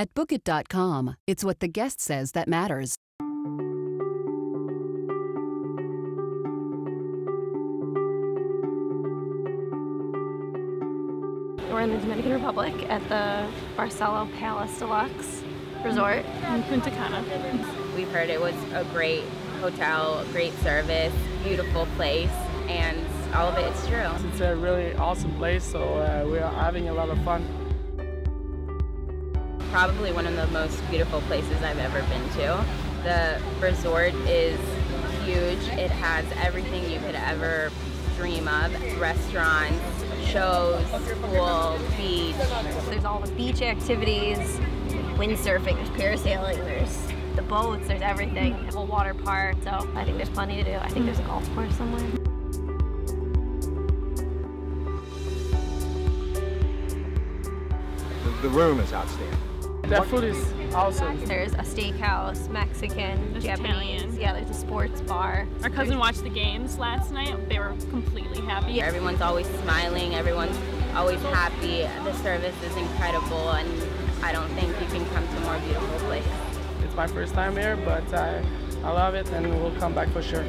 At Bookit.com, it's what the guest says that matters. We're in the Dominican Republic at the Barcelo Palace Deluxe Resort in Punta Cana. We've heard it was a great hotel, great service, beautiful place, and all of it is true. It's a really awesome place, so uh, we are having a lot of fun. Probably one of the most beautiful places I've ever been to. The resort is huge. It has everything you could ever dream of. Restaurants, shows, pool, beach. There's all the beach activities, windsurfing, there's parasailing, there's the boats, there's everything. A whole water park, so I think there's plenty to do. I think there's a golf course somewhere. The, the room is outstanding. That food is awesome. There's a steakhouse, Mexican, There's Japanese. Italian. Yeah, there's a sports bar. Our cousin watched the games last night. They were completely happy. Yeah. Everyone's always smiling, everyone's always happy. The service is incredible, and I don't think you can come to a more beautiful place. It's my first time here, but I, I love it and we'll come back for sure.